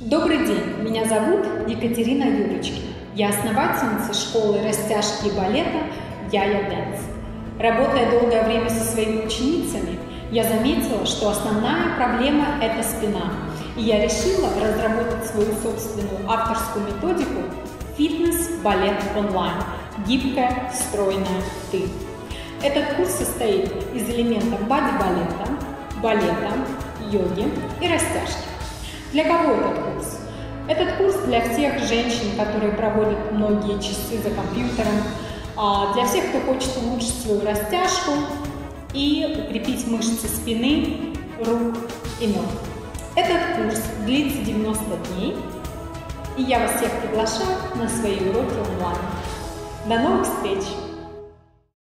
Добрый день, меня зовут Екатерина Юрочкина. Я основательница школы растяжки и балета «Яя Дэнс». Работая долгое время со своими ученицами, я заметила, что основная проблема – это спина. И я решила разработать свою собственную авторскую методику «Фитнес-балет онлайн. Гибкая, стройная ты». Этот курс состоит из элементов бади-балета, балета, йоги и растяжки. Для кого этот курс? Этот курс для всех женщин, которые проводят многие часы за компьютером, а, для всех, кто хочет улучшить свою растяжку и укрепить мышцы спины, рук и ног. Этот курс длится 90 дней, и я вас всех приглашаю на свои уроки онлайн. До новых встреч!